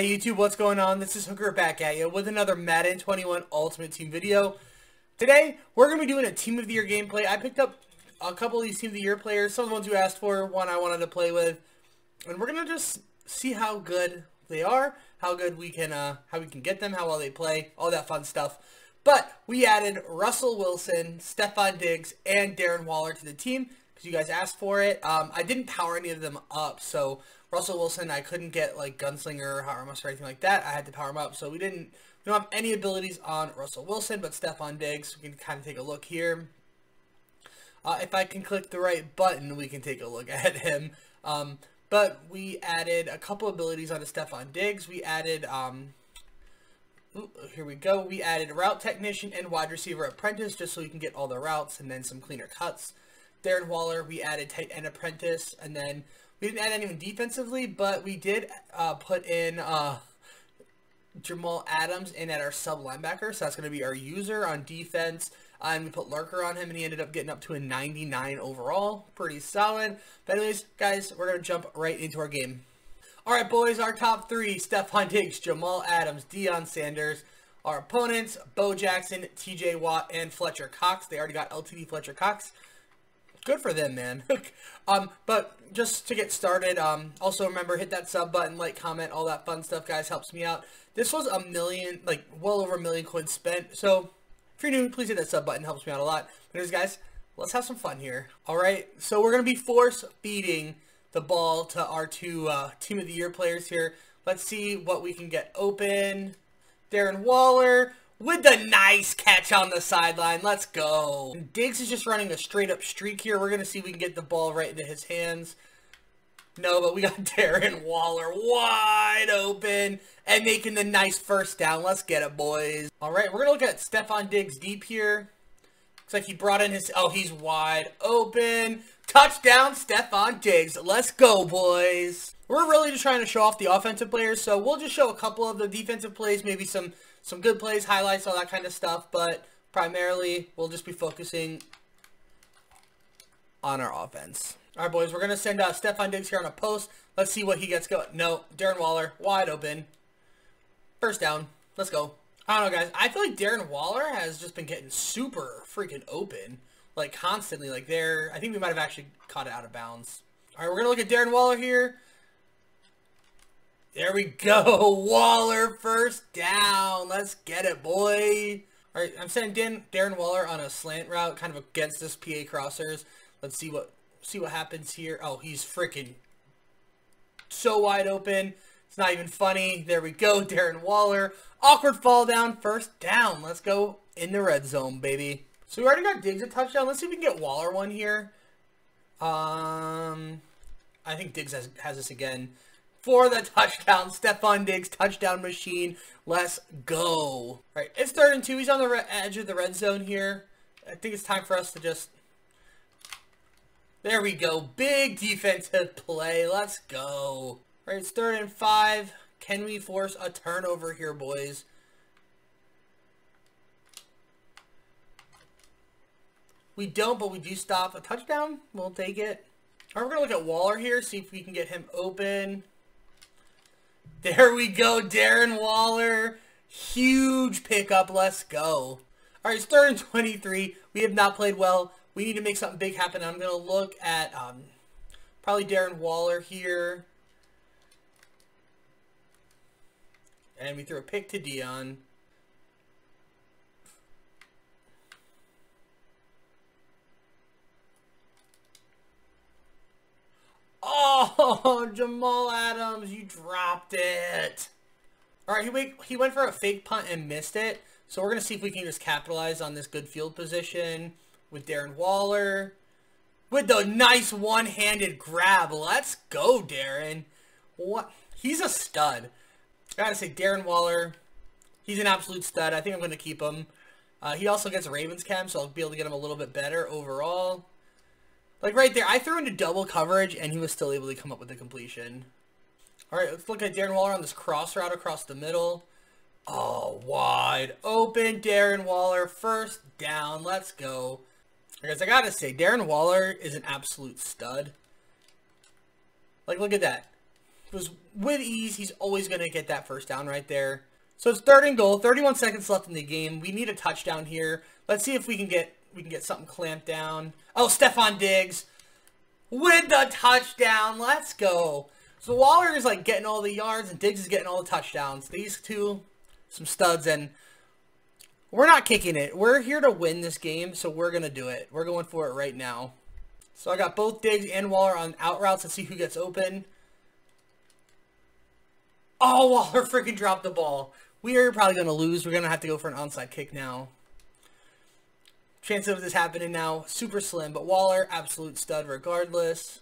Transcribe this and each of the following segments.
Hey YouTube, what's going on? This is Hooker back at you with another Madden 21 Ultimate Team video. Today, we're going to be doing a Team of the Year gameplay. I picked up a couple of these Team of the Year players, some of the ones you asked for, one I wanted to play with. And we're going to just see how good they are, how good we can, uh, how we can get them, how well they play, all that fun stuff. But we added Russell Wilson, Stefon Diggs, and Darren Waller to the team because you guys asked for it. Um, I didn't power any of them up, so Russell Wilson, I couldn't get like Gunslinger or Power or anything like that. I had to power him up, so we didn't. We don't have any abilities on Russell Wilson, but Stefon Diggs. We can kind of take a look here. Uh, if I can click the right button, we can take a look at him. Um, but we added a couple abilities onto Stefon Diggs. We added, um, ooh, here we go. We added route technician and wide receiver apprentice just so we can get all the routes and then some cleaner cuts. Darren Waller, we added tight end apprentice, and then we didn't add anyone defensively, but we did uh, put in uh, Jamal Adams in at our sub linebacker. So that's going to be our user on defense. Uh, and we put Lurker on him, and he ended up getting up to a 99 overall. Pretty solid. But anyways, guys, we're going to jump right into our game. All right, boys, our top three, Stefon Diggs, Jamal Adams, Deion Sanders. Our opponents, Bo Jackson, TJ Watt, and Fletcher Cox. They already got LTD Fletcher Cox good for them, man. um, but just to get started, um, also remember hit that sub button, like, comment, all that fun stuff, guys. Helps me out. This was a million, like, well over a million coins spent. So if you're new, please hit that sub button. Helps me out a lot. Anyways, guys, let's have some fun here. All right. So we're gonna be force feeding the ball to our two uh, team of the year players here. Let's see what we can get open. Darren Waller with the nice catch on the sideline. Let's go. Diggs is just running a straight up streak here. We're going to see if we can get the ball right into his hands. No, but we got Darren Waller wide open and making the nice first down. Let's get it, boys. All right, we're going to look at Stefon Diggs deep here. Looks like he brought in his... Oh, he's wide open. Touchdown, Stefon Diggs. Let's go, boys. We're really just trying to show off the offensive players, so we'll just show a couple of the defensive plays, maybe some some good plays, highlights, all that kind of stuff, but primarily we'll just be focusing on our offense. All right, boys, we're going to send uh, Stefon Diggs here on a post. Let's see what he gets going. No, Darren Waller, wide open. First down. Let's go. I don't know, guys. I feel like Darren Waller has just been getting super freaking open, like constantly. Like there, I think we might have actually caught it out of bounds. All right, we're going to look at Darren Waller here. There we go. Waller first down. Let's get it, boy. All right, I'm sending Darren Waller on a slant route, kind of against this PA crossers. Let's see what see what happens here. Oh, he's freaking so wide open. It's not even funny. There we go, Darren Waller. Awkward fall down, first down. Let's go in the red zone, baby. So we already got Diggs a touchdown. Let's see if we can get Waller one here. Um, I think Diggs has, has this again for the touchdown. Stefon Diggs, touchdown machine. Let's go. All right, it's third and two. He's on the edge of the red zone here. I think it's time for us to just... There we go. Big defensive play. Let's go. All right, it's third and five. Can we force a turnover here, boys? We don't, but we do stop a touchdown. We'll take it. Right, we're going to look at Waller here, see if we can get him open. There we go, Darren Waller. Huge pickup. Let's go. All right, it's third and 23. We have not played well. We need to make something big happen. I'm going to look at um, probably Darren Waller here. And we threw a pick to Deion. Oh, Jamal Adams, you dropped it. All right, he went, he went for a fake punt and missed it. So we're going to see if we can just capitalize on this good field position with Darren Waller. With the nice one-handed grab. Let's go, Darren. What? He's a stud. I gotta say, Darren Waller, he's an absolute stud. I think I'm going to keep him. Uh, he also gets Ravens cam, so I'll be able to get him a little bit better overall. Like right there, I threw into double coverage and he was still able to come up with the completion. All right, let's look at Darren Waller on this cross route across the middle. Oh, wide open Darren Waller. First down. Let's go. Guys, I gotta say, Darren Waller is an absolute stud. Like, look at that. It was with ease. He's always going to get that first down right there. So it's third and goal. 31 seconds left in the game. We need a touchdown here. Let's see if we can get we can get something clamped down. Oh, Stefon Diggs with the touchdown. Let's go. So Waller is like getting all the yards and Diggs is getting all the touchdowns. These two, some studs, and we're not kicking it. We're here to win this game, so we're going to do it. We're going for it right now. So I got both Diggs and Waller on out routes. Let's see who gets open. Oh, Waller freaking dropped the ball. We are probably going to lose. We're going to have to go for an onside kick now. Chance of this happening now, super slim. But Waller, absolute stud regardless.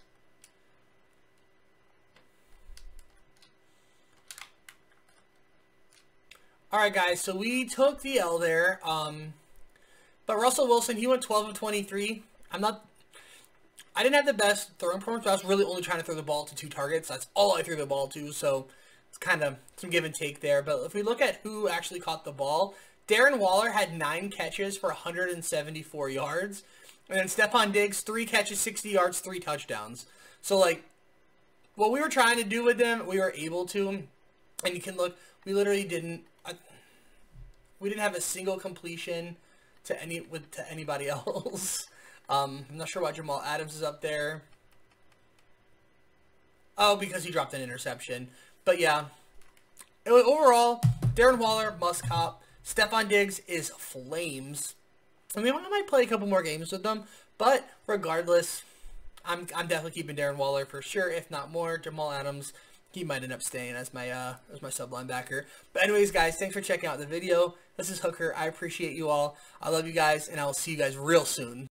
All right, guys. So we took the L there. Um, but Russell Wilson, he went 12 of 23. I'm not... I didn't have the best throwing performance, I was really only trying to throw the ball to two targets. That's all I threw the ball to, so it's kind of some give and take there. But if we look at who actually caught the ball, Darren Waller had nine catches for 174 yards. And then Stefon Diggs, three catches, 60 yards, three touchdowns. So, like, what we were trying to do with them, we were able to. And you can look, we literally didn't, we didn't have a single completion to any with to anybody else. Um, I'm not sure why Jamal Adams is up there. Oh, because he dropped an interception. But yeah, overall, Darren Waller, must cop. Stefon Diggs is flames. I mean, I might play a couple more games with them, but regardless, I'm, I'm definitely keeping Darren Waller for sure, if not more. Jamal Adams, he might end up staying as my uh, as my sub linebacker. But anyways, guys, thanks for checking out the video. This is Hooker. I appreciate you all. I love you guys, and I will see you guys real soon.